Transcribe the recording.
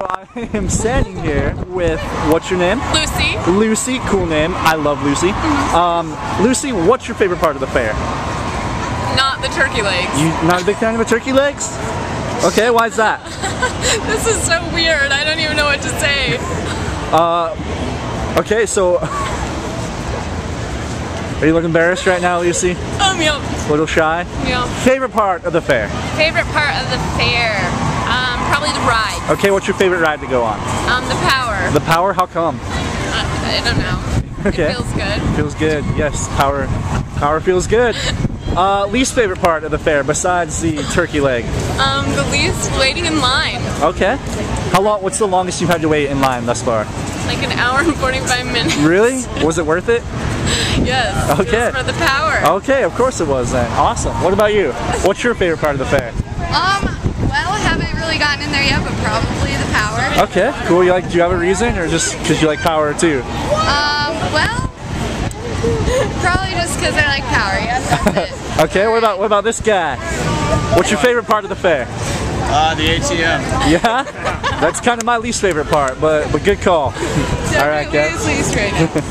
I am standing here with what's your name? Lucy. Lucy, cool name. I love Lucy. Um, Lucy, what's your favorite part of the fair? Not the turkey legs. You not a big fan of the turkey legs? Okay, why is that? This is so weird. I don't even know what to say. Okay, so are you looking embarrassed right now, Lucy? Um, yeah. A little shy? Yeah. Favorite part of the fair? Favorite part of the fair? Probably the ride. Okay, what's your favorite ride to go on? Um, the power. The power? How come? I, I don't know. Okay. It feels good. Feels good. Yes, power. Power feels good. Uh, least favorite part of the fair besides the turkey leg. Um, the least waiting in line. Okay. How long? What's the longest you've had to wait in line thus far? Like an hour and 45 minutes. Really? Was it worth it? Yes. it was Okay. for the power. Okay, of course it was then. Awesome. What about you? What's your favorite part of the fair? Um, well, I haven't really gotten in there yet, but probably the power. Okay, cool. You like? Do you have a reason, or just because you like power too? Um, well, probably just because I like power. Yes, that's it. Okay. What about what about this guy? What's your favorite part of the fair? Uh, the ATM. Yeah, that's kind of my least favorite part, but but good call. All right, Definitely guys.